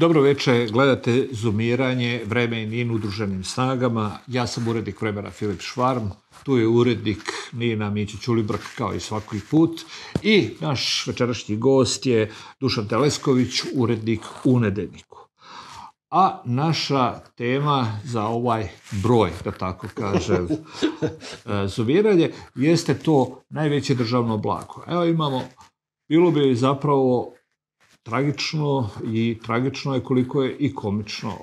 Dobro veče, gledate Zoomiranje, vreme i Nin udruženim snagama. Ja sam urednik vremena Filip Švarm, tu je urednik Nina Mićić Ulibrk kao i svaki put i naš večerašnji gost je Dušan Telesković, urednik u Nedeljniku. A naša tema za ovaj broj, da tako kažem, zoomiranje, jeste to najveće državno blago. Evo imamo, bilo bi zapravo tragično i tragično je koliko je i komično. E,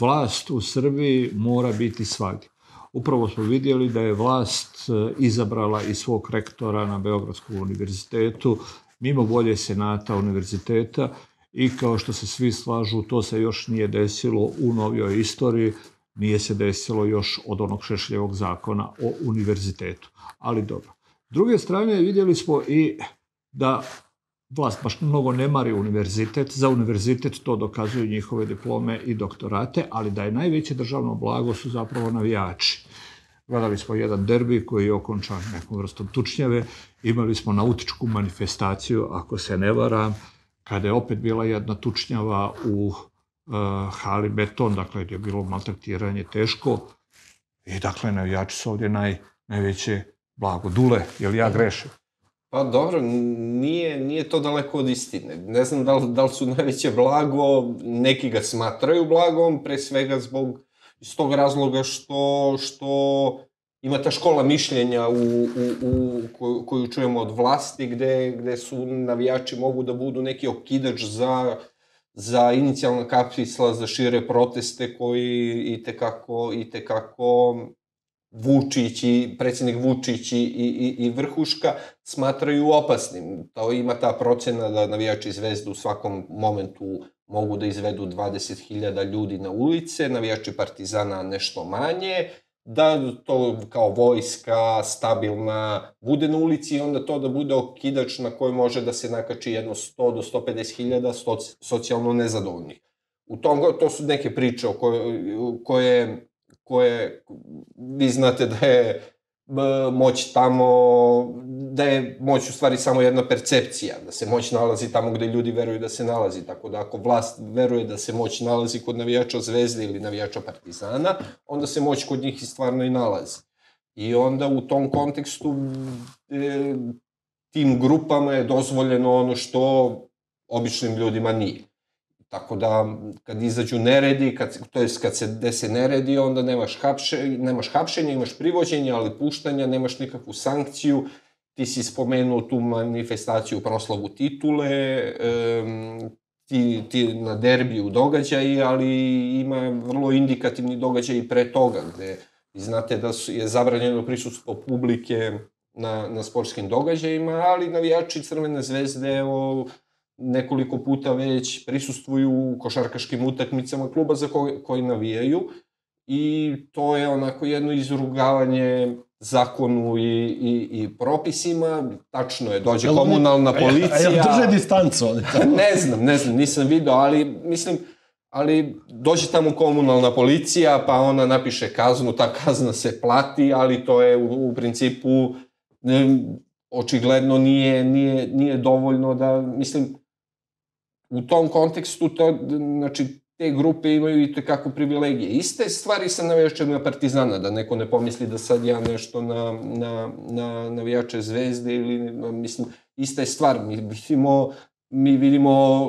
vlast u Srbiji mora biti svagdje. Upravo smo vidjeli da je vlast e, izabrala i svog rektora na Beogradskom univerzitetu, mimo volje senata univerziteta i kao što se svi slažu, to se još nije desilo u novijoj istoriji, nije se desilo još od onog Šešljevog zakona o univerzitetu. Ali dobro. S druge strane, vidjeli smo i da vlast baš mnogo ne mari univerzitet. Za univerzitet to dokazuju njihove diplome i doktorate, ali da je najveće državno blago su zapravo navijači. Gledali smo jedan derbi koji je okončan nekom vrstom tučnjave, imali smo nautičku manifestaciju, ako se ne varam, kada je opet bila jedna tučnjava u uh, hali beton, dakle gdje je bilo maltretiranje teško i dakle navijači su ovdje naj, najveće blago. Dule, je li ja grešim? Pa dobro, nije, nije to daleko od istine. Ne znam da li, da li su najveće blago, neki ga smatraju blagom, pre svega zbog iz tog razloga što, što ima ta škola mišljenja u, u, u, koju, koju čujemo od vlasti, gde, gde su navijači mogu da budu neki okidač za, za inicijalna kapisla, za šire proteste koji i tekako, i tekako Vučić i predsednik Vučić i, i, i Vrhuška smatraju opasnim. To ima ta procena da navijači Zvezde u svakom momentu mogu da izvedu 20.000 ljudi na ulice, navijači Partizana nešto manje, da to kao vojska stabilna bude na ulici i onda to da bude okidač na koji može da se nakači jedno 100 do 150.000 socijalno nezadovoljnih. U tom, to su neke priče o koje, koje koje, vi znate da je moć tamo, da je moć u stvari samo jedna percepcija, da se moć nalazi tamo gde ljudi veruju da se nalazi, tako da ako vlast veruje da se moć nalazi kod navijača Zvezde ili navijača Partizana, onda se moć kod njih i stvarno i nalazi. I onda u tom kontekstu e, tim grupama je dozvoljeno ono što običnim ljudima nije. Tako da, kad izađu neredi, kad, to jest kad se dese neredi, onda nemaš, hapše, nemaš hapšenje, imaš privođenje, ali puštanja, nemaš nikakvu sankciju. Ti si spomenuo tu manifestaciju proslavu titule, um, ti, ti na derbiju događaji, ali ima vrlo indikativni događaj i pre toga, gde znate da su, je zabranjeno prisustvo publike na, na sportskim događajima, ali navijači Crvene zvezde, evo, nekoliko puta već prisustvuju u košarkaškim utakmicama kluba za koji, koji navijaju i to je onako jedno izrugavanje zakonu i, i, i propisima, tačno je, dođe Jel, komunalna policija... A jel drže distancu? ne znam, ne znam, nisam video, ali mislim, ali dođe tamo komunalna policija, pa ona napiše kaznu, ta kazna se plati, ali to je u, u principu ne, očigledno nije, nije, nije dovoljno da, mislim, u tom kontekstu to, znači, te grupe imaju i tekako privilegije. Iste stvari sa navijačima Partizana, da neko ne pomisli da sad ja nešto na, na, na navijače Zvezde ili, mislim, ista je stvar. Mi vidimo, mi vidimo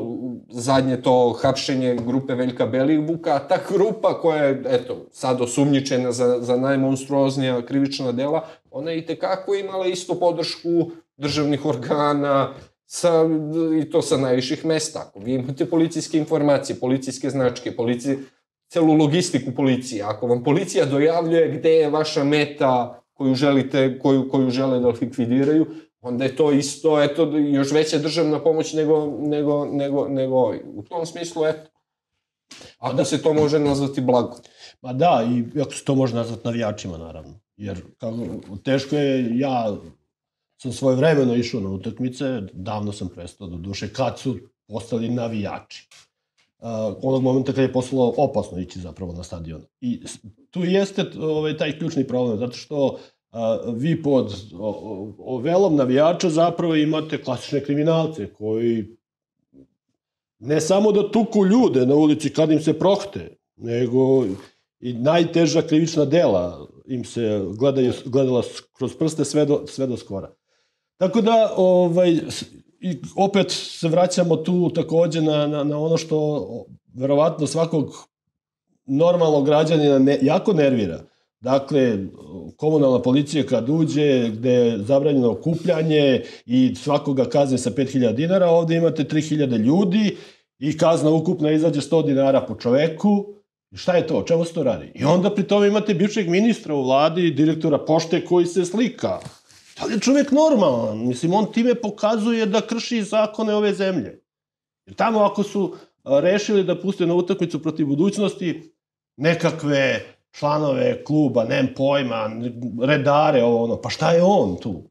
zadnje to hapšenje grupe Veljka Belivuka, ta grupa koja je, eto, sad osumnjičena za, za najmonstruoznija krivična dela, ona je i tekako imala isto podršku državnih organa, sa, i to sa najviših mesta. Ako vi imate policijske informacije, policijske značke, policije, celu logistiku policije, ako vam policija dojavljuje gde je vaša meta koju želite, koju, koju žele da likvidiraju, onda je to isto, eto, još veća državna pomoć nego, nego, nego, nego ovaj. U tom smislu, eto, ako da se to može nazvati blago. Pa da, i ako se to može nazvati navijačima, naravno. Jer kako, teško je ja sam svoje vremeno išao na utakmice, davno sam prestao do duše, kad su postali navijači. Uh, onog momenta kad je postalo opasno ići zapravo na stadion. I tu jeste ovaj, taj ključni problem, zato što uh, vi pod o, o, velom navijača zapravo imate klasične kriminalce koji ne samo da tuku ljude na ulici kad im se prohte, nego i najteža krivična dela im se gledaju, gledala kroz prste sve do, sve do skora. Tako da, ovaj, i opet se vraćamo tu takođe na, na, na ono što verovatno svakog normalnog građanina ne, jako nervira. Dakle, komunalna policija kad uđe, gde je zabranjeno okupljanje i svakoga kazne sa 5000 dinara, ovde imate 3000 ljudi i kazna ukupna izađe 100 dinara po čoveku. Šta je to? Čemu se to radi? I onda pri tome imate bivšeg ministra u vladi, direktora pošte koji se slika. Da li je čovjek normalan? Mislim, on time pokazuje da krši zakone ove zemlje. Jer tamo ako su rešili da puste na utakmicu protiv budućnosti nekakve članove kluba, nem pojma, redare, ovo ono, pa šta je on tu?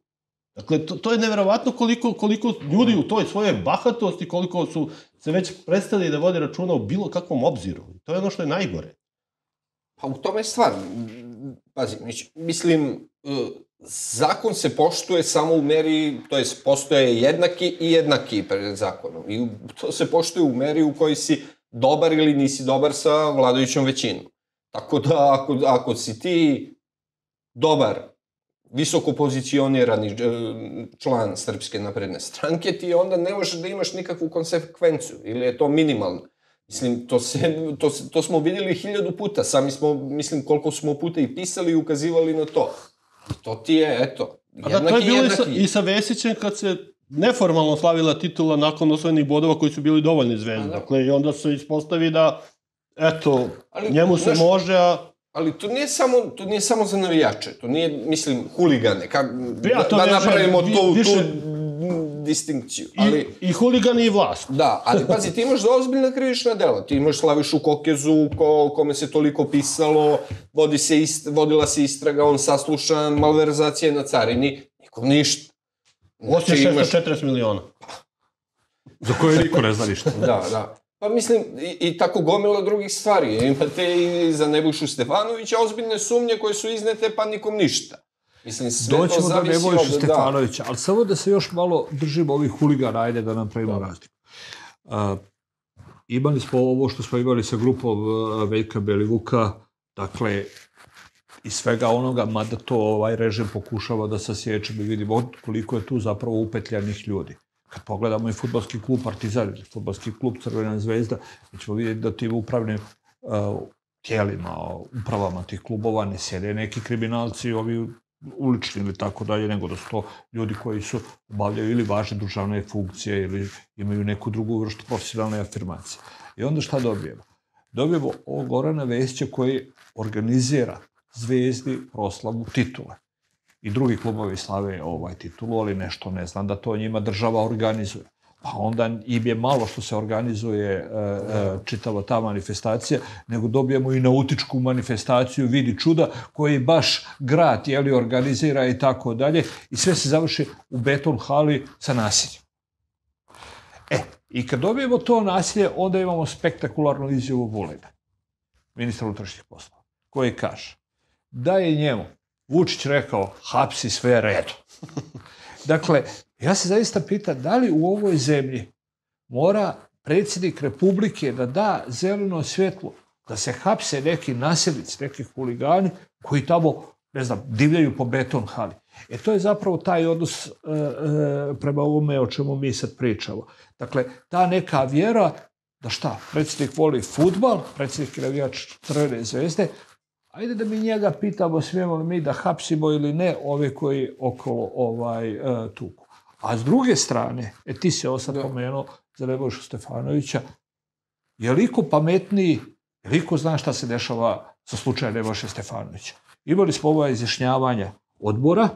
Dakle, to, to je neverovatno koliko, koliko ljudi u toj svojoj bahatosti, koliko su se već prestali da vode računa o bilo kakvom obziru. To je ono što je najgore. Pa u tome je stvar. Pazi, mislim, e, zakon se poštuje samo u meri, to je postoje jednaki i jednaki pred zakonom. I to se poštuje u meri u kojoj si dobar ili nisi dobar sa vladajućom većinom. Tako da, ako, ako si ti dobar, visoko pozicionirani e, član Srpske napredne stranke, ti onda ne možeš da imaš nikakvu konsekvenciju, ili je to minimalno. Mislim, to, se, to, to smo videli hiljadu puta, sami smo, mislim, koliko smo puta i pisali i ukazivali na to. To ti je, eto, jednaki, da, to je bilo i sa, i sa Vesićem kad se neformalno slavila titula nakon osvojenih bodova koji su bili dovoljni zvezdi. Da. Dakle, i onda se ispostavi da, eto, ali, njemu se znaš, može, a... Ali to nije samo, to nije samo za navijače, to nije, mislim, huligane, kak, ja, to da, da napravimo vi, tu, više, tu distinkciju. Ali, I, I huligani i vlast. Da, ali pazi, ti imaš ozbiljna krivična dela. Ti imaš Slavišu Kokezu, ko, kome se toliko pisalo, vodi se ist, vodila se istraga, on saslušan, malverzacije na carini, nikom ništa. Znači, Osim 640 imaš... miliona. Za koje niko ne zna ništa. da, da. Pa mislim, i, i tako gomila drugih stvari. Imate i za Nebojšu Stefanovića ozbiljne sumnje koje su iznete, pa nikom ništa. Mislim, sve Doćemo to zavisi do Nebojša da. Stefanovića, da. ali samo da se još malo držimo ovih huligana, ajde da nam pravimo da. razliku. Uh, imali smo ovo što smo imali sa grupom uh, Veljka Belivuka, dakle, i svega onoga, mada to ovaj režim pokušava da sasječe, da vidimo koliko je tu zapravo upetljanih ljudi. Kad pogledamo i futbalski klub Partizan, futbalski klub Crvena zvezda, mi ćemo vidjeti da tim upravnim uh, tijelima, upravama tih klubova ne sjede neki kriminalci, ovi ulični ili tako dalje, nego da su to ljudi koji su obavljaju ili važne državne funkcije ili imaju neku drugu vrstu profesionalne afirmacije. I onda šta dobijemo? Dobijemo ovog Gorana Vesića koji organizira Zvezdi proslavu titule. I drugi klubovi slave ovaj titulu, ali nešto ne znam da to njima država organizuje. Pa onda im je malo što se organizuje e, e, čitava ta manifestacija, nego dobijemo i nautičku manifestaciju, vidi čuda, koji baš grad jeli, organizira i tako dalje. I sve se završi u beton hali sa nasiljem. E, i kad dobijemo to nasilje, onda imamo spektakularnu izjavu Vulina, ministra unutrašnjih poslova, koji kaže da je njemu Vučić rekao hapsi sve redu. dakle, ja se zaista pitam da li u ovoj zemlji mora predsjednik Republike da da zeleno svjetlo da se hapse neki nasilnici, neki huligani koji tamo, ne znam, divljaju po beton hali. E to je zapravo taj odnos e, e, prema ovome o čemu mi sad pričamo. Dakle, ta neka vjera da šta, predsjednik voli futbal, predsjednik je navijač Crvene zvezde, Ajde da mi njega pitamo smijemo li mi da hapsimo ili ne ove koji okolo ovaj uh, tuku. A s druge strane, e ti se ovo sad da. pomenuo za Nebojšu Stefanovića, je liko pametniji, je liko zna šta se dešava sa slučajem Nebojša Stefanovića. Imali smo ova izjašnjavanja odbora,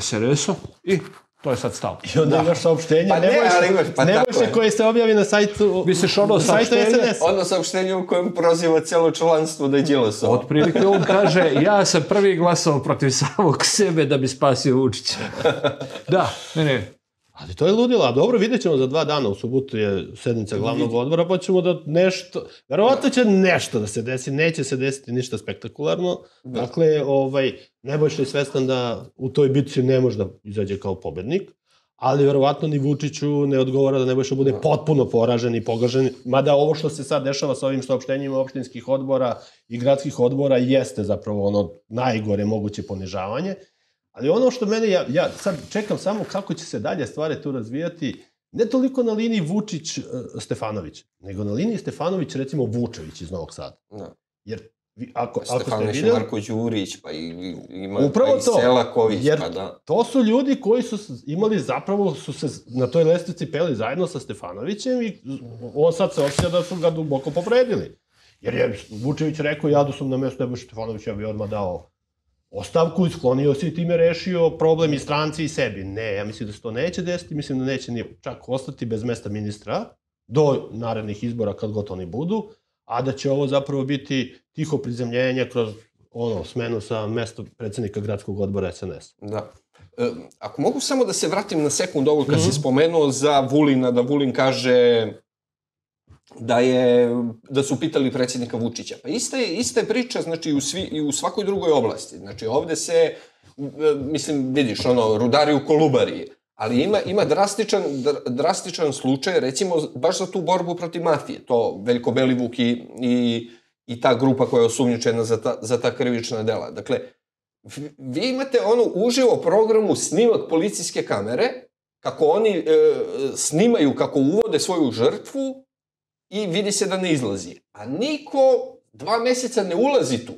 SRS-a i To je sad stav. I onda da. imaš saopštenje, pa ne, ne, ali imaš, pa ne možeš koje se objavi na sajtu, Misliš ono saopštenje? SNS. Ono saopštenje u kojem proziva celo članstvo da je Đilasova. Otprilike on kaže, ja sam prvi glasao protiv samog sebe da bi spasio Vučića. da, ne, ne, Ali to je ludilo, a dobro, vidjet ćemo za dva dana, u subotu je sednica glavnog odbora, pa ćemo da nešto, verovatno će nešto da se desi, neće se desiti ništa spektakularno, da. dakle, ovaj, Nebojša je svestan da u toj bitci ne može da izađe kao pobednik, ali verovatno ni Vučiću ne odgovara da Nebojša bude potpuno poražen i pogažen, mada ovo što se sad dešava sa ovim saopštenjima opštinskih odbora i gradskih odbora jeste zapravo ono najgore moguće ponižavanje, ali ono što mene, ja, ja sad čekam samo kako će se dalje stvari tu razvijati, ne toliko na liniji Vučić-Stefanović, nego na liniji Stefanović, recimo Vučević iz Novog Sada. Da. Jer ako, ako ste Stefanović videli, Marko Đurić, pa i, i- ima Upravo pa i to. Selaković, Jer pa da. to su ljudi koji su imali zapravo, su se na toj lestvici peli zajedno sa Stefanovićem i on sad se osjeća da su ga duboko povredili. Jer je Vučević rekao, ja da sam na mestu Nebojša Stefanovića, ja bi odmah dao ostavku i sklonio se i time rešio problem i stranci i sebi. Ne, ja mislim da se to neće desiti, mislim da neće ni čak ostati bez mesta ministra do narednih izbora kad god oni budu, a da će ovo zapravo biti tiho prizemljenje kroz ono, smenu sa mesta predsednika gradskog odbora SNS. Da. E, ako mogu samo da se vratim na sekund ovo kad Mhm. si spomenuo za Vulina, da Vulin kaže da je da su pitali predsjednika Vučića. Pa ista je, ista je priča znači, u, svi, i u svakoj drugoj oblasti. Znači ovde se, e, mislim, vidiš, ono, rudari u Kolubari, ali ima, ima drastičan, dr- drastičan slučaj, recimo, baš za tu borbu protiv mafije. To Veljko Belivuk i, i, i ta grupa koja je osumnjičena za ta, za ta krivična dela. Dakle, vi imate ono uživo programu snimak policijske kamere, kako oni e, snimaju kako uvode svoju žrtvu i vidi se da ne izlazi. A niko dva meseca ne ulazi tu.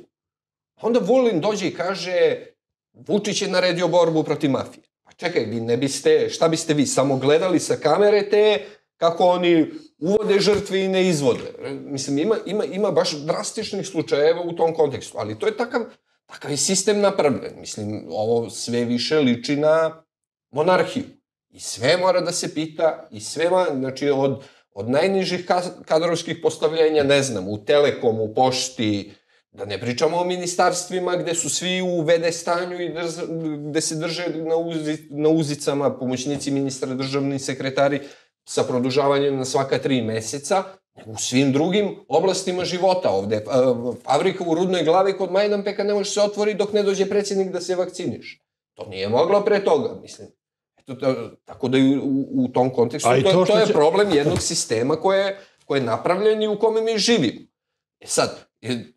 Onda Vulin dođe i kaže Vučić je naredio borbu protiv mafije. Pa čekaj, vi ne biste, šta biste vi, samo gledali sa kamere te kako oni uvode žrtve i ne izvode. Mislim, ima, ima, ima baš drastičnih slučajeva u tom kontekstu, ali to je takav, takav je sistem napravljen. Mislim, ovo sve više liči na monarhiju. I sve mora da se pita, i sve, znači od, od najnižih ka- kadrovskih postavljenja, ne znam, u Telekomu, u Pošti, da ne pričamo o ministarstvima gde su svi u VD stanju i drž, gde se drže na, uzi, na uzicama pomoćnici ministra, državni sekretari sa produžavanjem na svaka tri meseca, u svim drugim oblastima života ovde. a, Fabrika u Rudnoj glavi kod Majdanpeka ne može se otvori dok ne dođe predsjednik da se vakciniše. To nije moglo pre toga, mislim. Tako da u, u tom kontekstu to, to to, je će- problem jednog sistema koje, koje je napravljen i u kome mi živimo. E sad,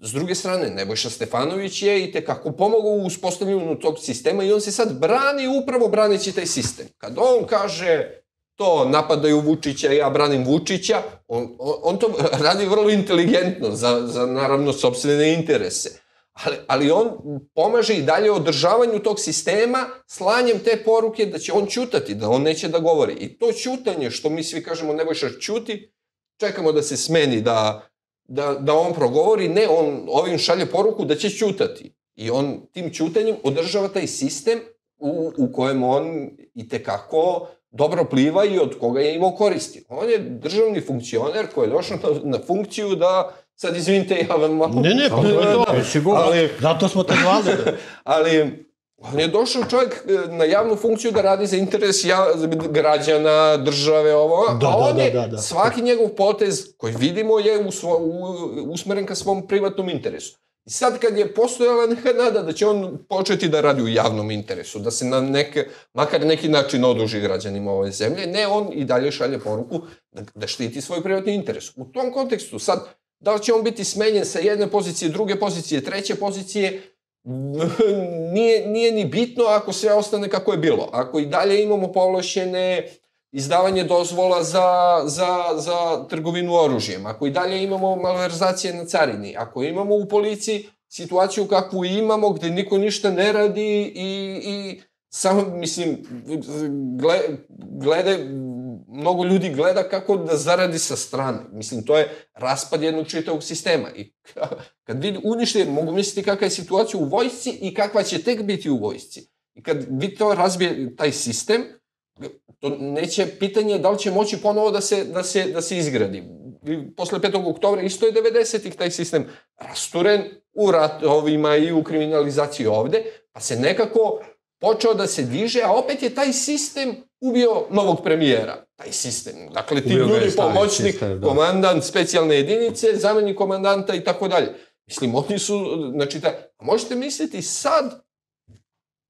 s druge strane, Nebojša Stefanović je i tekako pomogao u uspostavljanju tog sistema i on se sad brani upravo braneći taj sistem. Kad on kaže to napadaju Vučića, ja branim Vučića, on, on, on to radi vrlo inteligentno za, za naravno sobstvene interese. Ali, ali on pomaže i dalje održavanju tog sistema slanjem te poruke da će on ćutati, da on neće da govori. I to ćutanje, što mi svi kažemo Nebojša ćuti, čekamo da se smeni, da, da, da on progovori, ne, on ovim šalje poruku da će ćutati. I on tim ćutanjem održava taj sistem u, u kojem on i tekako dobro pliva i od koga je imao koristi. On je državni funkcioner koji je došao na, na funkciju da, sad izvinite, ja vam malo... Ne, ne, pa to je to. sigurno. Ali, Zato smo te zvali. ali on je došao čovjek e, na javnu funkciju da radi za interes ja, građana, države, ovo, Da, a da, on da, je da, da. svaki njegov potez koji vidimo je u svo, u, usmeren ka svom privatnom interesu. I sad kad je postojala neka nada da će on početi da radi u javnom interesu, da se na neke, makar neki način oduži građanima ove zemlje, ne, on i dalje šalje poruku da, da štiti svoj privatni interes. U tom kontekstu sad, da li će on biti smenjen sa jedne pozicije, druge pozicije, treće pozicije, nije, nije ni bitno ako sve ostane kako je bilo. Ako i dalje imamo povlašćene izdavanje dozvola za, za, za trgovinu oružjem, ako i dalje imamo malverzacije na carini, ako imamo u policiji situaciju kakvu imamo gde niko ništa ne radi i, i samo, mislim, gle, glede, mnogo ljudi gleda kako da zaradi sa strane. Mislim, to je raspad jednog čitavog sistema. I kad vidi unište, mogu misliti kakva je situacija u vojsci i kakva će tek biti u vojsci. I kad vi to razbije taj sistem, to neće pitanje da li će moći ponovo da se, da se, da se izgradi. I Posle 5. oktobra isto je 90-ih taj sistem rasturen u ratovima i u kriminalizaciji ovde, pa se nekako počeo da se diže, a opet je taj sistem ubio novog premijera. Taj sistem. Dakle, ti Ubio ljudi, pomoćnik, sistem, da. komandant specijalne jedinice, zamenik komandanta i tako dalje. Mislim, oni su, znači, ta, možete misliti sad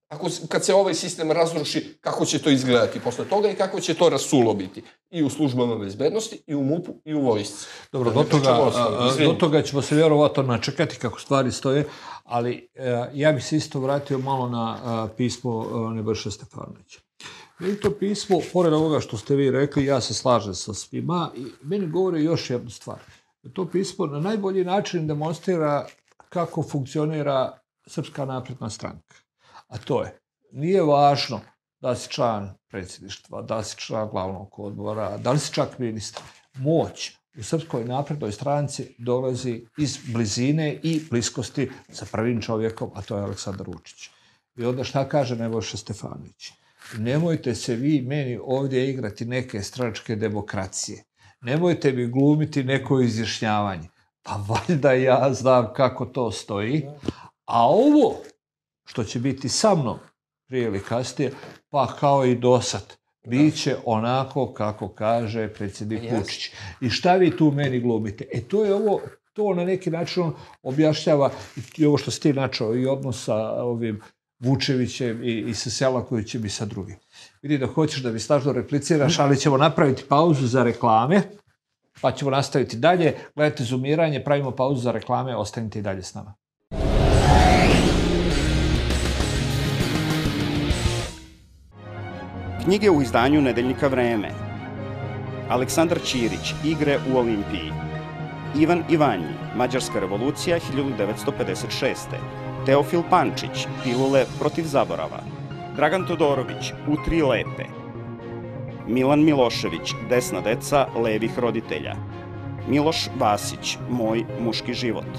Ako, kad se ovaj sistem razruši, kako će to izgledati posle toga i kako će to rasulo biti. I u službama bezbednosti, i u MUP-u, i u vojsci. Dobro, Da do toga, a, do toga ćemo se vjerovatno načekati kako stvari stoje, ali e, ja bih se isto vratio malo na a, pismo a, Nebojša Stefanovića. Meni to pismo, pored ovoga što ste vi rekli, ja se slažem sa svima i meni govori još jednu stvar. To pismo na najbolji način demonstrira kako funkcionira Srpska napredna stranka. A to je, nije važno da si član predsjedništva, da si član glavnog odbora, da li si čak ministar. Moć u Srpskoj naprednoj stranci dolazi iz blizine i bliskosti sa prvim čovjekom, a to je Aleksandar Vučić. I onda šta kaže Nebojša Stefanović? Nemojte se vi meni ovdje igrati neke stranačke demokracije. Nemojte mi glumiti neko izjašnjavanje. Pa valjda ja znam kako to stoji. A ovo što će biti sa mnom prije ili kasnije, pa kao i do sad, bit će onako kako kaže predsjednik. Vučić. I šta vi tu meni glumite? E to je ovo, to na neki način on objašnjava i ovo što si ti načao i odnos sa ovim Vučevićem i, i sa Selakovićem i sa drugim. Vidi da hoćeš da mi snažno repliciraš, ali ćemo napraviti pauzu za reklame, pa ćemo nastaviti dalje. Gledajte zoomiranje, pravimo pauzu za reklame, ostanite i dalje s nama. Knjige u izdanju Nedeljnika Vreme. Aleksandar Ćirić, Igre u Olimpiji. Ivan Ivanji, Mađarska revolucija 1956. Teofil Pančić, Pilule protiv zaborava. Dragan Todorović, U tri lepe. Milan Milošević, Desna deca levih roditelja. Miloš Vasić, Moj muški život.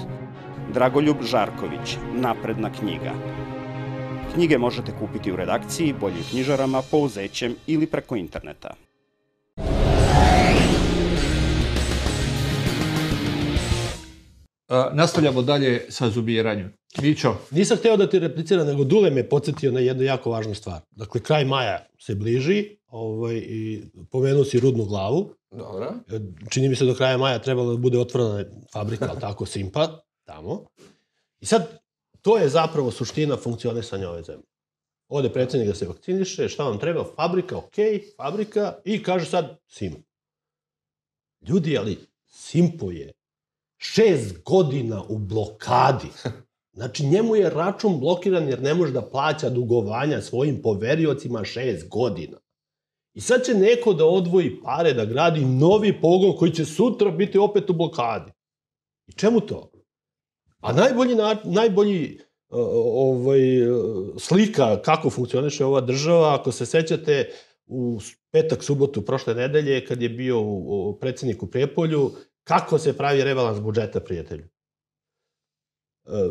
Dragoljub Žarković, Napredna knjiga. Knjige možete kupiti u redakciji, boljim knjižarama, pouzećem ili preko interneta. Nastavljamo dalje sa zubiranjem. Mićo, Nisam hteo da ti repliciram, nego Dule me podsjetio na jednu jako važnu stvar. Dakle, kraj maja se bliži ovaj, i pomenuo si rudnu glavu. Dobro. Čini mi se do kraja maja trebalo da bude otvorena fabrika, ali tako, Simpa, tamo. I sad, to je zapravo suština funkcionisanja ove zemlje. Ode predsjednik da se vakciniše, šta vam treba? Fabrika, ok, fabrika, i kaže sad Simp. Ljudi, ali Simpo je šest godina u blokadi. Znači, njemu je račun blokiran jer ne može da plaća dugovanja svojim poveriocima šest godina. I sad će neko da odvoji pare da gradi novi pogon koji će sutra biti opet u blokadi. I čemu to? A najbolji, na, najbolji uh, ovaj, uh, slika kako funkcioniše ova država, ako se sećate, u petak, subotu prošle nedelje, kad je bio u, u predsjednik u Prijepolju, kako se pravi rebalans budžeta, prijatelju?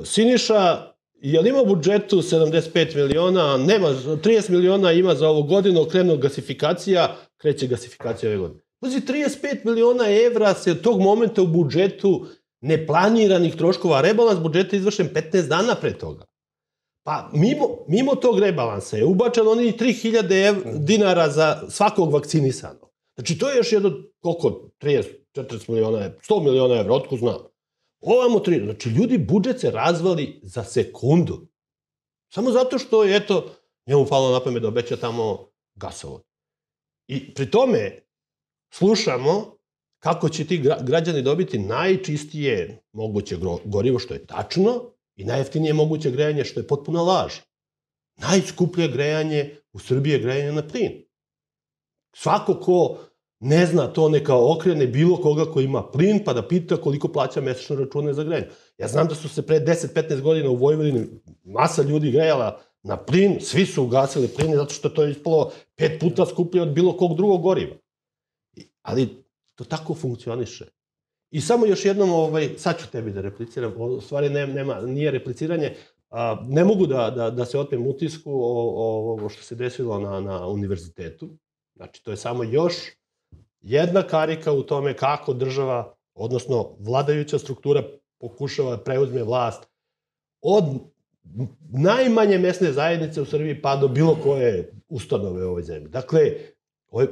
Siniša, je li ima u budžetu 75 miliona, nema, 30 miliona ima za ovu godinu, krenu gasifikacija, kreće gasifikacija ove godine. Pazi, 35 miliona evra se od tog momenta u budžetu neplaniranih troškova, rebalans budžeta je izvršen 15 dana pre toga. Pa mimo, mimo tog rebalansa je ubačeno onih 3000 ev, dinara za svakog vakcinisanog. Znači, to je još jedno, koliko, 30, 40 miliona evra, 100 miliona evra, otko znam. Ovamo tri, znači ljudi budžet se razvali za sekundu. Samo zato što je, eto, njemu palo na pamet da obeća tamo gasovod. I pri tome slušamo kako će ti gra- građani dobiti najčistije moguće gorivo, što je tačno, i najjeftinije moguće grejanje, što je potpuna laž. Najskuplje grejanje u Srbiji je grejanje na plin. Svako ko ne zna to, neka okrene bilo koga ko ima plin, pa da pita koliko plaća mesečno račune za grejanje. Ja znam da su se pre 10-15 godina u Vojvodini masa ljudi grejala na plin, svi su ugasili plin zato što to je ispalo pet puta skuplje od bilo kog drugog goriva. Ali to tako funkcioniše. I samo još jednom, ovaj, sad ću tebi da repliciram, o, u stvari ne, nema, nije repliciranje, a, ne mogu da, da, da se otmem utisku o, o, ovo što se desilo na, na univerzitetu. Znači, to je samo još jedna karika u tome kako država, odnosno vladajuća struktura pokušava da preuzme vlast od najmanje mesne zajednice u Srbiji pa do bilo koje ustanove u ovoj zemlji. Dakle, ovo je,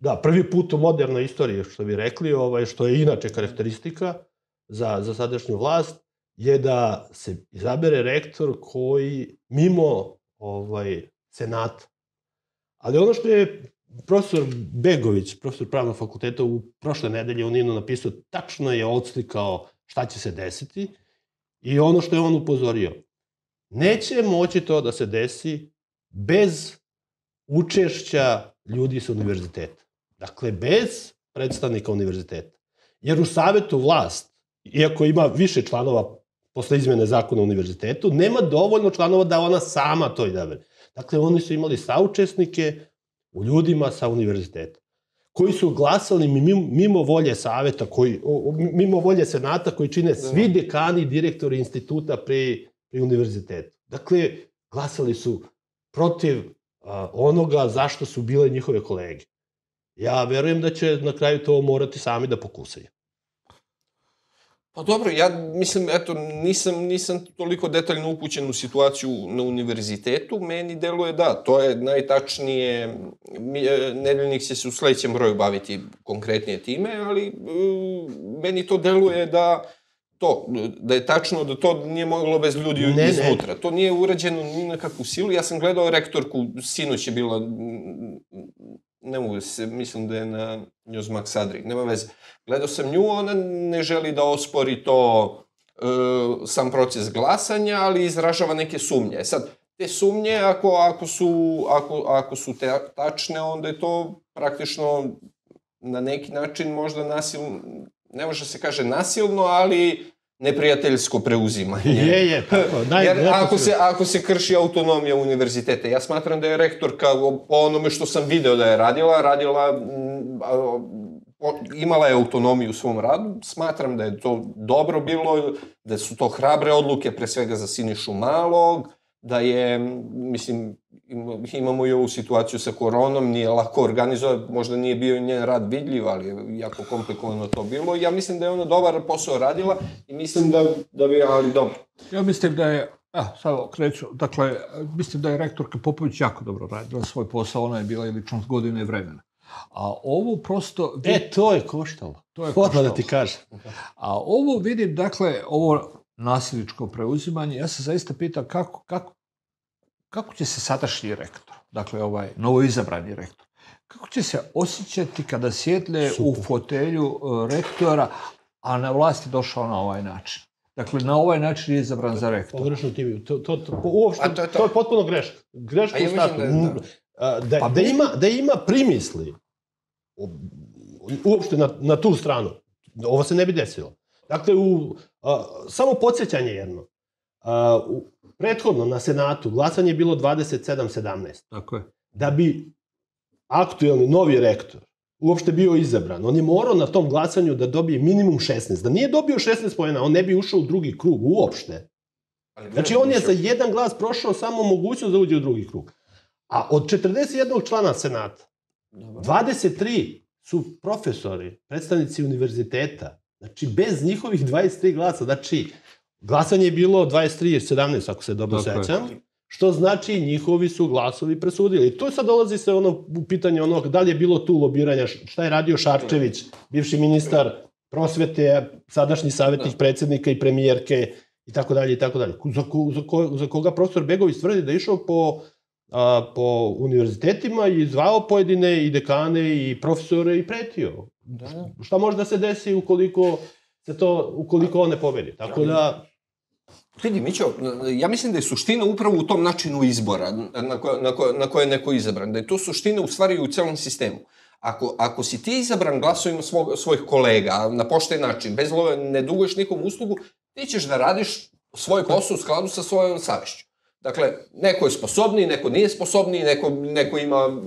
da, prvi put u modernoj istoriji, što bi rekli, ovaj, što je inače karakteristika za, za sadašnju vlast, je da se izabere rektor koji mimo ovaj, senata. Ali ono što je profesor Begović, profesor pravnog fakulteta, u prošle nedelje u Ninu napisao, tačno je odslikao šta će se desiti i ono što je on upozorio. Neće moći to da se desi bez učešća ljudi sa univerziteta. Dakle, bez predstavnika univerziteta. Jer u savetu vlast, iako ima više članova posle izmene zakona o univerzitetu, nema dovoljno članova da ona sama to idabere. Dakle, oni su imali saučesnike u ljudima sa univerziteta koji su glasali mimo, mimo volje saveta, koji, mimo volje senata koji čine svi dekani i direktori instituta pri, pri univerzitetu. Dakle, glasali su protiv a, onoga zašto su bile njihove kolege. Ja verujem da će na kraju to morati sami da pokusaju. Pa dobro, ja mislim, eto, nisam, nisam toliko detaljno upućen u situaciju na univerzitetu, meni deluje da, to je najtačnije, e, nedeljnik će se u sledećem broju baviti konkretnije time, ali uh, meni to deluje da to, da je tačno da to nije moglo bez ljudi ne, iznutra. Ne. To nije urađeno ni na kakvu silu. Ja sam gledao rektorku, sinoć je bila ne mogu se, mislim da je na Newsmax Sadri, nema veze. Gledao sam nju, ona ne želi da ospori to e, sam proces glasanja, ali izražava neke sumnje. E sad, te sumnje, ako, ako, su, ako, ako su te tačne, onda je to praktično na neki način možda nasilno, ne može se kaže nasilno, ali neprijateljsko preuzimanje. Je, je, tako. Naj, Jer ako se, ako se krši autonomija univerziteta, ja smatram da je rektorka, po onome što sam video da je radila, radila, imala je autonomiju u svom radu, smatram da je to dobro bilo, da su to hrabre odluke, pre svega za Sinišu Malog, da je, mislim, imamo i ovu situaciju sa koronom, nije lako organizovati, možda nije bio njen rad vidljiv, ali je jako komplikovano to bilo. Ja mislim da je ona dobar posao radila i mislim da, da bi, ali dobro. Ja mislim da je, a, sad kreću, dakle, mislim da je rektorka Popović jako dobro radila svoj posao, ona je bila i ličnost godine vremena. A ovo prosto... E, to je koštalo. To je koštalo. da ti kažem. A ovo vidim, dakle, ovo nasilničko preuzimanje, ja se zaista pitam kako, kako, kako će se sadašnji rektor, dakle ovaj novoizabrani rektor, kako će se osjećati kada sjedle Super. u fotelju uh, rektora, a na vlasti došao na ovaj način? Dakle, na ovaj način je izabran za rektor. Pogrešno ti to, to, to, uopšte, to, je to. to je potpuno greška. Greška u startu. Da, da, pa da, ima, da ima primisli uopšte na, na tu stranu, ovo se ne bi desilo. Dakle, u, a, samo podsjećanje jedno. A, u, prethodno na Senatu glasanje je bilo 27-17. Tako je. Da bi aktuelni novi rektor uopšte bio izabran, on je morao na tom glasanju da dobije minimum 16. Da nije dobio 16 pojena, on ne bi ušao u drugi krug uopšte. Znači, on je za jedan glas prošao samo mogućnost da uđe u drugi krug. A od 41 člana Senata, 23 su profesori, predstavnici univerziteta, Znači, bez njihovih 23 glasa, znači, glasanje je bilo 23 17, ako se dobro dakle. sećam, što znači njihovi su glasovi presudili. I to sad dolazi se ono u pitanje onog da li je bilo tu lobiranja, šta je radio Šarčević, bivši ministar prosvete, sadašnji savjetnik da. predsednika i premijerke i tako dalje i tako dalje. Za, ko, za, ko, za koga profesor Begović tvrdi da je išao po a, po univerzitetima i zvao pojedine i dekane i profesore i pretio. Da, da. Šta može da se desi ukoliko se to, ukoliko on ne pobedi. Tako da... Vidi, Mićo, ja mislim da je suština upravo u tom načinu izbora na, ko, na, ko, na koje je neko izabran. Da je to suština u stvari u celom sistemu. Ako, ako si ti izabran glasovima svog, svojih kolega na pošten način, bez love, ne duguješ nikom uslugu, ti ćeš da radiš svoj posao u skladu sa svojom savešću. Dakle, neko je sposobniji, neko nije sposobniji, neko, neko ima,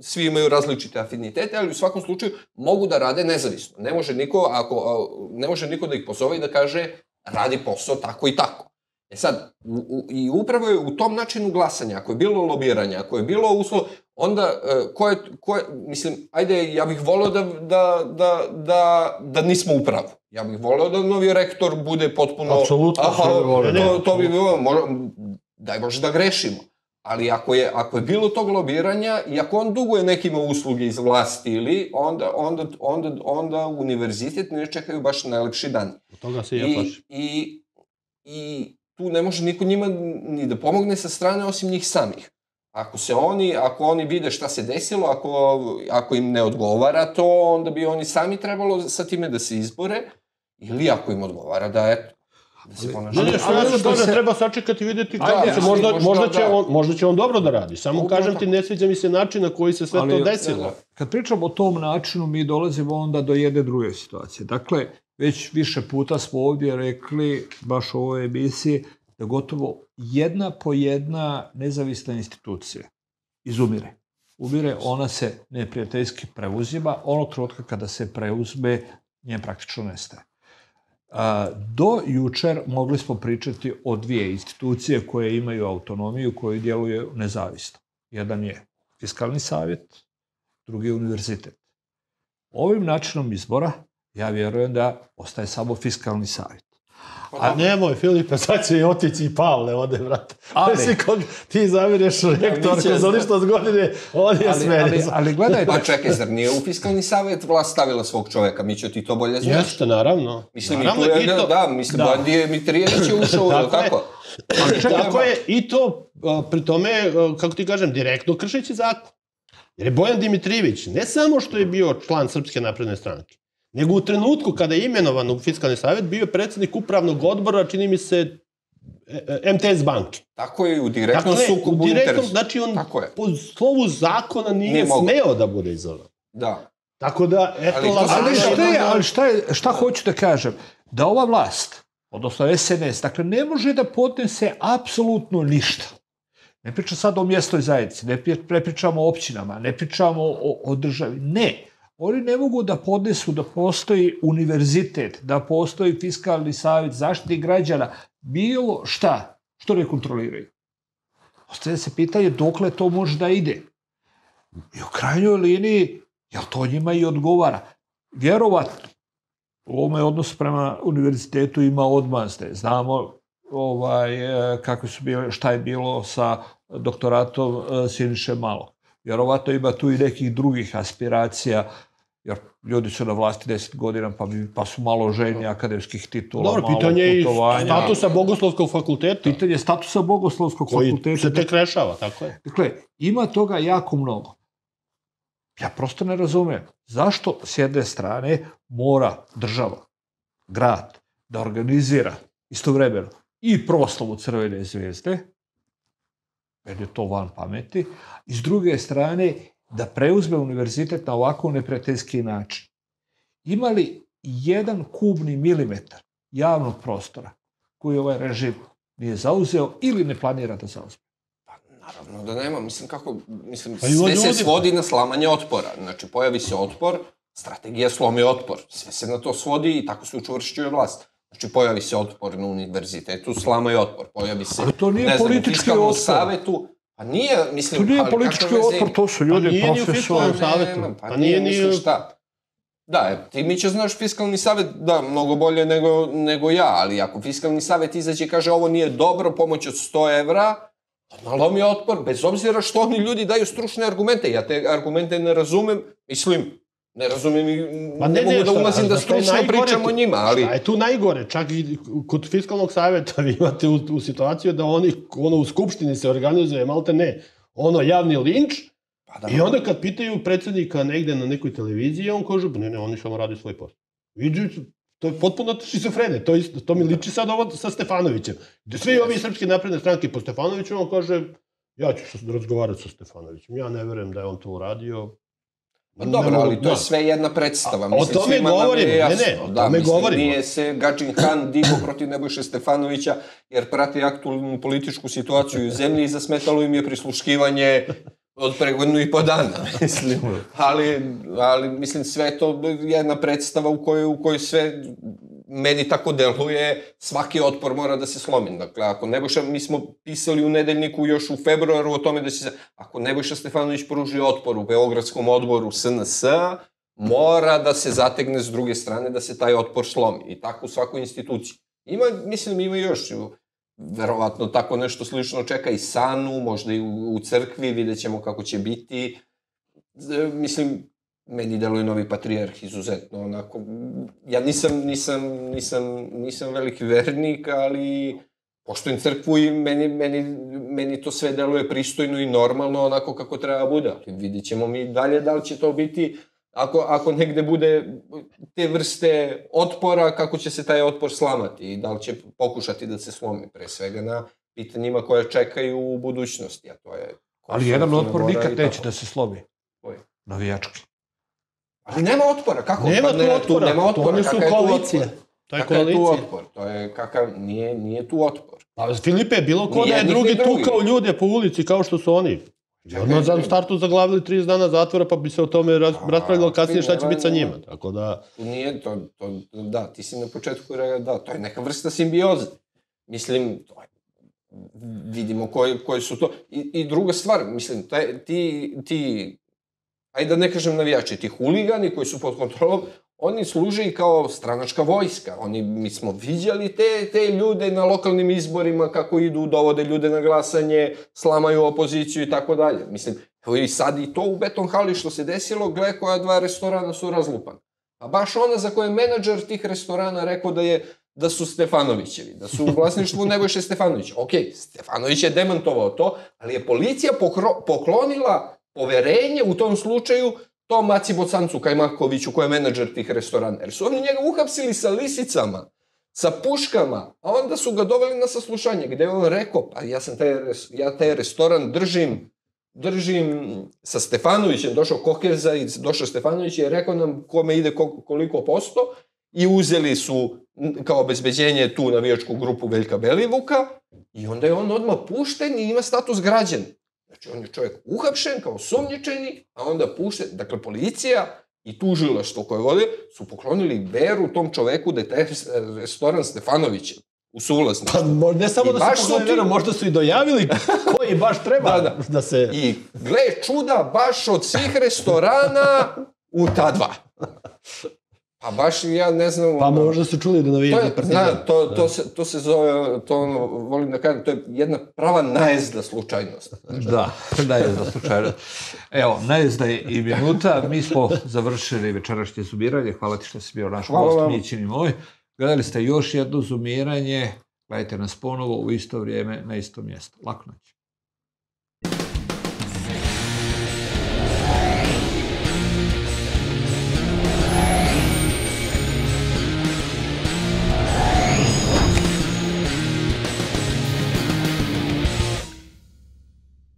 svi imaju različite afinitete, ali u svakom slučaju mogu da rade nezavisno. Ne može niko, ako, ne može niko da ih pozove i da kaže radi posao tako i tako. E sad, u, u, i upravo je u tom načinu glasanja, ako je bilo lobiranja, ako je bilo uslov, onda, uh, ko je, ko je, mislim, ajde, ja bih volio da, da, da, da, da nismo u pravu. Ja bih volio da novi rektor bude potpuno... Apsolutno. Aha, to, to bi bilo, daj Bože da grešimo. Ali ako je, ako je bilo tog lobiranja i ako on duguje nekima usluge iz vlasti ili, onda, onda, onda, onda univerzitet ne čekaju baš najlepši dan. Od toga se ja I, I, i tu ne može niko njima ni da pomogne sa strane osim njih samih. Ako se oni, ako oni vide šta se desilo, ako, ako im ne odgovara to, onda bi oni sami trebalo sa time da se izbore, ili ako im odgovara da, eto, da se ponaša. Ne, ne, što, ali što, se- treba sačekati i vidjeti kako Ajde, se, možda, možda možda, će da. on, možda će on dobro da radi. Samo Možda kažem da. ti, ne sviđa mi se način na koji se sve Ali- to desilo. Da, da. Kad pričamo o tom načinu, mi dolazimo onda do jedne druge situacije. Dakle, već više puta smo ovdje rekli, baš u ovoj emisiji, da gotovo jedna po jedna nezavisna institucija izumire. Umire, ona se neprijateljski preuzima, onog trenutka kada se preuzme, nje praktično nestaje. Do jučer mogli smo pričati o dvije institucije koje imaju autonomiju, koje djeluju nezavisno. Jedan je Fiskalni savjet, drugi je univerzitet. Ovim načinom izbora ja vjerujem da ostaje samo fiskalni savjet. A nemoj, Filipe, sad će i otići i Pavle ode, brate. Ali- si kog ti zavireš rektor, će- ko za ništa od godine, on je Ali, smene. ali, ali gledajte, Pa čekaj, zar nije u fiskalni savjet vlast stavila svog čoveka? Mi će ti to bolje znaš. Jeste, naravno. Mislim, naravno, i tu je, to- da, mislim, da. Bandije Mitrijević je ušao, li Tako je. tako? Tako je, i to, pri tome, kako ti kažem, direktno kršeći zakon. Jer je Bojan Dimitrijević, ne samo što je bio član Srpske napredne stranke, nego u trenutku kada je imenovan u Fiskalni savjet, bio je predsednik upravnog odbora, čini mi se, e, e, MTS banke. Tako je, u direktnom Dakle, sukobu u direktnom, interesa. znači on Tako je. po slovu zakona nije, Nije smeo da bude izabran. Da. Tako da, eto, Ali ali šta, je, ali šta, je, šta hoću da kažem? Da ova vlast, odnosno SNS, dakle, ne može da podnese apsolutno ništa. Ne pričam sad o mjestoj zajednici, ne, ne pričamo o općinama, ne pričamo o, o državi. Ne. Oni ne mogu da podnesu da postoji univerzitet, da postoji fiskalni savjet, zaštiti građana, bilo šta što ne kontroliraju. Ostaje se pitanje dokle to može da ide. I u krajnjoj liniji, jel to njima i odgovara? Vjerovatno, u ovome odnosu prema univerzitetu ima odmazde. Znamo ovaj, e, kako su bile, šta je bilo sa doktoratom e, Siniše Malo. Vjerovatno ima tu i nekih drugih aspiracija, jer ljudi su na vlasti 10 godina, pa, bi, pa su malo željni akademskih titula, Dobro, malo pitanje je i putovanja. statusa Bogoslovskog fakulteta, Pitanje statusa Bogoslovskog koji fakulteta. se tek rešava, tako je. Dakle, ima toga jako mnogo. Ja prosto ne razumem zašto s jedne strane mora država, grad, da organizira istovremeno i proslavu Crvene zvezde, meni je to van pameti, i s druge strane da preuzme univerzitet na ovako neprijateljski način. Ima li jedan kubni milimetar javnog prostora koji ovaj režim nije zauzeo ili ne planira da zauzme? Naravno da nema, mislim kako, mislim, Pa sve se svodi na slamanje otpora. Znači, pojavi se otpor, strategija slomi otpor. Sve se na to svodi i tako se učvršćuje vlast. Znači, pojavi se otpor na univerzitetu, slama je otpor. Pojavi se, Ali to nije ne znam, u fiskalnom otpor. savetu, pa nije, mislim... To nije ali politički otpor, to su Pa ljudi nije ni u fiskalnom Pa savetu. nema, pa, Pa nije, nije ni mislim u- šta. Da, e, ti mi će znaš fiskalni savjet, da, mnogo bolje nego, nego ja, ali ako fiskalni savjet izađe i kaže ovo nije dobro, pomoć od 100 evra, pa nalomi otpor, bez obzira što oni ljudi daju stručne argumente. Ja te argumente ne razumem, mislim, ne razumem i Pa ne, mogu da šta, ulazim da stručno pričam o njima, ali... Šta je tu najgore? Čak i kod fiskalnog savjeta vi imate u, u situaciju da oni, ono, u skupštini se organizuje, malte ne, ono, javni linč, Pa da, i onda kad pitaju predsednika negde na nekoj televiziji, on kaže, "Pa ne, ne, oni samo radi svoj posao. Vidi, to je potpuno šizofrene, to, isto, to mi liči sad ovo sa Stefanovićem. Gde svi ovi srpske napredne stranke po Stefanoviću, on kaže, ja ću razgovarati sa Stefanovićem, ja ne verujem da je on to uradio. Pa dobro, ali to je da. sve jedna predstava. A, o Mislim, tome je govorimo, ne, ne, o da, tome mislim, govorimo. Nije se Gačin Han digo protiv Nebojše Stefanovića, jer prati aktualnu političku situaciju u zemlji i zasmetalo im je prisluškivanje od pre godinu i po dana, mislim. Ali, ali, mislim, sve je to jedna predstava u kojoj, u kojoj sve meni tako deluje, svaki otpor mora da se slomi. Dakle, ako Nebojša, mi smo pisali u nedeljniku još u februaru o tome da se, ako Nebojša Stefanović pruži otpor u Beogradskom odboru SNS, mora da se zategne s druge strane da se taj otpor slomi. I tako u svakoj instituciji. Ima, mislim, ima još, verovatno tako nešto slično čeka i Sanu, možda i u, u crkvi, vidjet ćemo kako će biti. Mislim, meni deluje novi patrijarh izuzetno onako, ja nisam, nisam, nisam, nisam veliki vernik, ali poštujem crkvu i meni, meni, meni to sve deluje pristojno i normalno, onako kako treba bude. Ali vidit ćemo mi dalje da li će to biti, ako, ako negde bude te vrste otpora, kako će se taj otpor slamati i da li će pokušati da se slomi, pre svega na pitanjima koje čekaju u budućnosti, a to je... Ali jedan otpor nikad neće da se slomi. Koji? Navijački. Ali nema otpora, kako? Nema Pa tu otpora, nema to otpora, oni su kakav je tu koalicija. otpor? To je Kakav je tu koalicija. otpor? To je kakav, nije, nije tu otpor. Pa Filipe, bilo ko da je drugi ni drugih. tukao ljude po ulici kao što su oni. Odmah za startu zaglavili 30 dana zatvora, pa bi se o tome raspravljalo kasnije šta će biti sa njima. Tako da, nije to, to, da, ti si na početku rekao, da, to je neka vrsta simbioze. Mislim, to je, vidimo koji, koji su to. I, I druga stvar, mislim, taj, ti, ti, ajde da ne kažem navijači, ti huligani koji su pod kontrolom, oni služe i kao stranačka vojska. Oni, mi smo viđali te, te ljude na lokalnim izborima, kako idu, dovode ljude na glasanje, slamaju opoziciju i tako dalje. Mislim, evo i sad i to u Beton Hali što se desilo, gle koja dva restorana su razlupana. Pa baš ona za koje je menadžer tih restorana rekao da je da su Stefanovićevi, da su u vlasništvu Nebojše Stefanovića. Ok, Stefanović je demantovao to, ali je policija pokro, poklonila poverenje u tom slučaju tom Maci Bocancu Kajmakoviću koji je menadžer tih restorana. Jer su oni njega uhapsili sa lisicama, sa puškama, a onda su ga doveli na saslušanje gde je on rekao, pa ja sam taj, ja taj restoran držim držim sa Stefanovićem, došao Kokerza i došao Stefanović i je rekao nam kome ide ko- koliko posto i uzeli su kao obezbeđenje tu navijačku grupu Veljka Belivuka i onda je on odmah pušten i ima status građan. Znači on je čovjek uhapšen kao sumnjičeni, a onda pušten, dakle policija i tužilaštvo koje vode su poklonili veru tom čoveku da je taj res- restoran Stefanovića u suvlasništvu. pa mo- ne samo I da baš su poklonili ti- možda su i dojavili koji baš treba Da, da, da. se... I gle čuda, baš od svih restorana u ta dva. Pa baš ja ne znam... Pa možda su čuli da navijaju za partizan. zna, to, to, se, to se zove, to ono, volim da kažem, to je jedna prava najezda slučajnost. Da, najezda slučajno. Evo, najezda je i minuta. Mi smo završili večerašnje zumiranje. Hvala ti što si bio naš Hvala gost, vam. Mićin i moj. Gledali ste još jedno zumiranje. Gledajte nas ponovo u isto vrijeme na isto mjesto. Lako noć.